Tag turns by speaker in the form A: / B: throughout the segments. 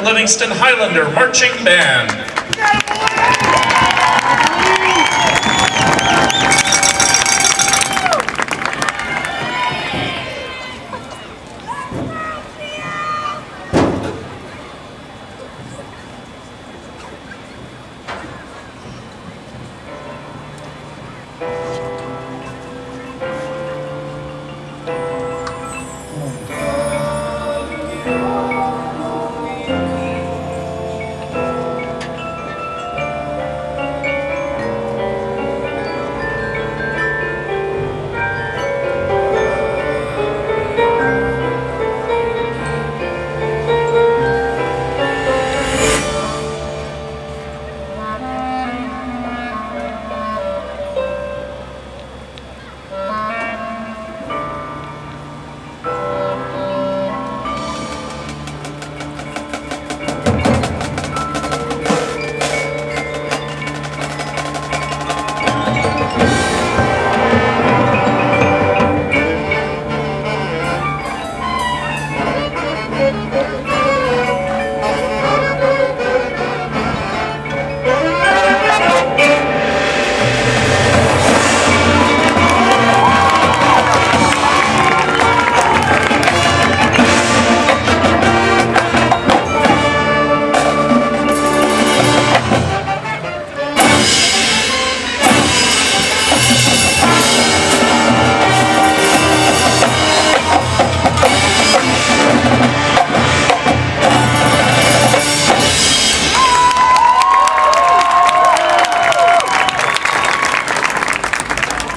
A: Livingston Highlander Marching Band.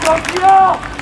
A: 小齐啊！